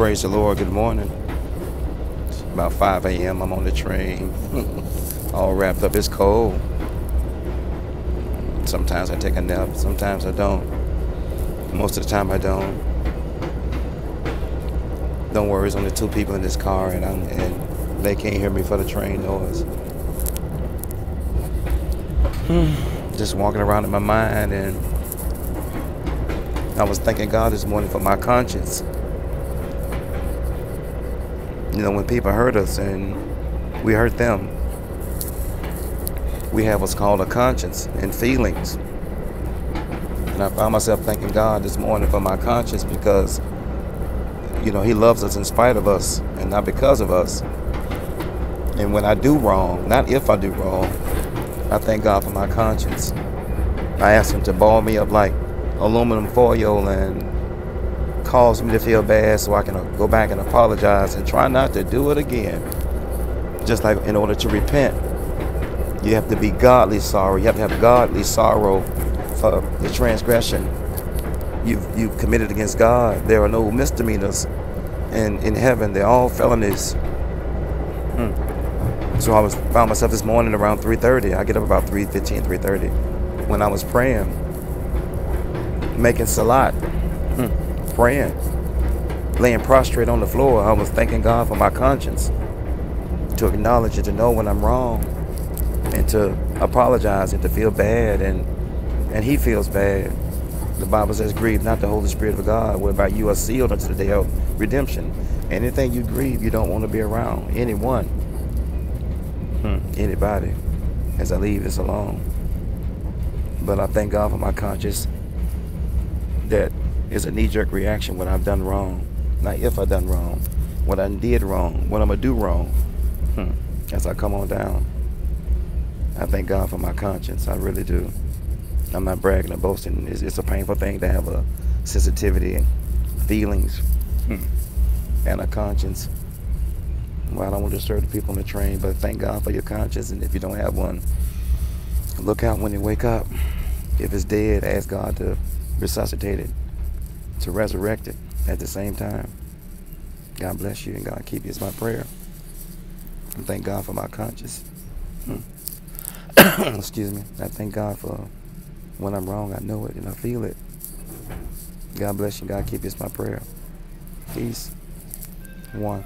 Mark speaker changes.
Speaker 1: Praise the Lord. Good morning. It's about 5 a.m. I'm on the train, all wrapped up. It's cold. Sometimes I take a nap, sometimes I don't. Most of the time I don't. Don't worry, there's only two people in this car, and and they can't hear me for the train noise. Just walking around in my mind, and I was thanking God this morning for my conscience. You know, when people hurt us and we hurt them, we have what's called a conscience and feelings. And I found myself thanking God this morning for my conscience because, you know, He loves us in spite of us and not because of us. And when I do wrong, not if I do wrong, I thank God for my conscience. I ask Him to ball me up like aluminum foil and cause me to feel bad so I can go back and apologize and try not to do it again. Just like in order to repent, you have to be godly sorry. You have to have godly sorrow for the transgression you've, you've committed against God. There are no misdemeanors in, in heaven. They're all felonies. Hmm. So I was found myself this morning around 3.30. I get up about 3.15, 3.30 when I was praying, making salat. Hmm praying, laying prostrate on the floor. I was thanking God for my conscience to acknowledge it, to know when I'm wrong, and to apologize and to feel bad, and and He feels bad. The Bible says, "Grieve not the Holy Spirit of God, whereby you are sealed unto the day of redemption." Anything you grieve, you don't want to be around anyone, hmm. anybody. As I leave this alone, but I thank God for my conscience that is a knee-jerk reaction when I've done wrong. Not if I've done wrong, what I did wrong, what I'm gonna do wrong. Hmm. As I come on down, I thank God for my conscience. I really do. I'm not bragging or boasting. It's, it's a painful thing to have a sensitivity and feelings hmm. and a conscience. Well, I don't want to disturb the people on the train, but thank God for your conscience. And if you don't have one, look out when you wake up. If it's dead, ask God to resuscitate it to resurrect it at the same time. God bless you and God keep you is my prayer. And thank God for my conscience. Hmm. Excuse me. I thank God for when I'm wrong, I know it and I feel it. God bless you. God keep you is my prayer. Peace. One.